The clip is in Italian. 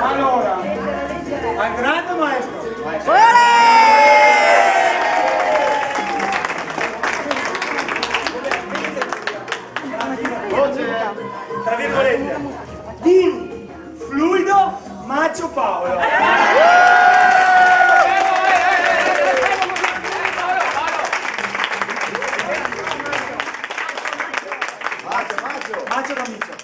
Allora, al grande maestro. Tra virgolette, di fluido Maggio Paolo. Maggio, Maggio. Maggio Camicio.